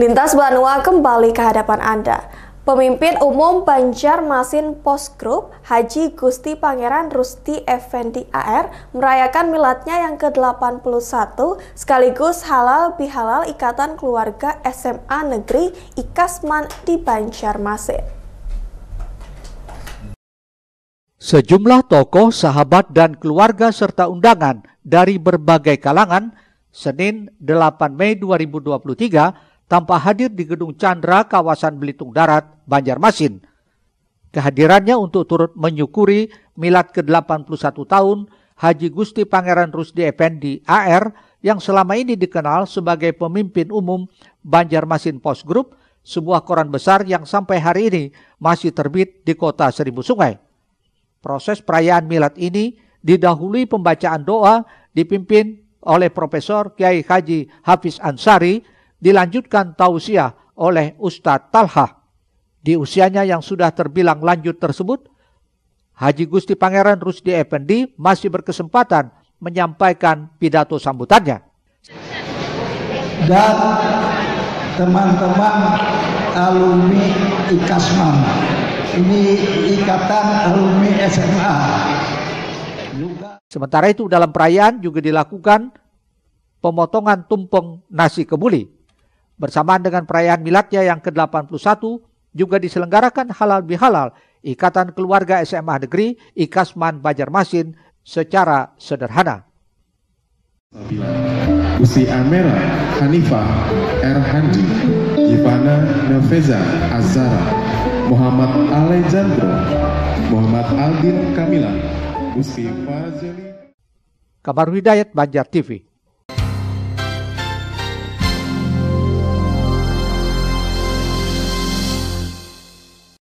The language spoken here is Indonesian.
Lintas Banua kembali ke hadapan Anda. Pemimpin Umum Banjarmasin Post Group, Haji Gusti Pangeran Rusti Effendi AR, merayakan miladnya yang ke-81 sekaligus halal bihalal Ikatan Keluarga SMA Negeri Ikasman di Banjarmasin. Sejumlah tokoh, sahabat, dan keluarga serta undangan dari berbagai kalangan Senin 8 Mei 2023 tanpa hadir di Gedung Chandra kawasan Belitung Darat, Banjarmasin. Kehadirannya untuk turut menyukuri milad ke-81 tahun Haji Gusti Pangeran Rusdi Effendi AR yang selama ini dikenal sebagai pemimpin umum Banjarmasin Post Group, sebuah koran besar yang sampai hari ini masih terbit di kota Seribu Sungai. Proses perayaan milad ini didahului pembacaan doa dipimpin oleh Profesor Kiai Haji Hafiz Ansari dilanjutkan tausiah oleh Ustadz Talha. Di usianya yang sudah terbilang lanjut tersebut, Haji Gusti Pangeran Rusdi Effendi masih berkesempatan menyampaikan pidato sambutannya. Dan teman-teman alumni IKASMAN, ini ikatan alumni SMA. Sementara itu dalam perayaan juga dilakukan pemotongan tumpeng nasi kebuli Bersamaan dengan perayaan miladnya yang ke-81 juga diselenggarakan halal bihalal Ikatan Keluarga SMA Negeri Ikasman Banjarmasin secara sederhana. Usi Amera Hanifah Erhandi Ivana Neveza Azara Muhammad Alejandro Muhammad Aldin Kamila Usi Fazeli Kabar Hidayat Banjar TV